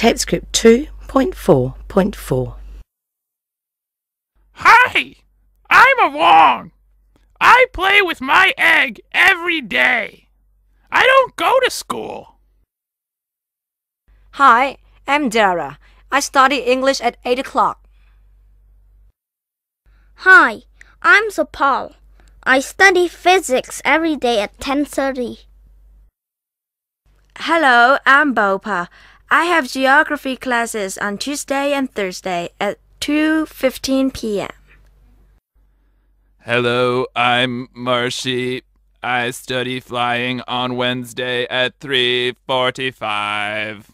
Tape script 2.4.4. Hi, I'm a Wong. I play with my egg every day. I don't go to school. Hi, I'm Dara. I study English at 8 o'clock. Hi, I'm Sopal. I study physics every day at 10:30. Hello, I'm Bopa. I have geography classes on Tuesday and Thursday at 2:15 p.m. Hello, I'm Marshy. I study flying on Wednesday at 3:45.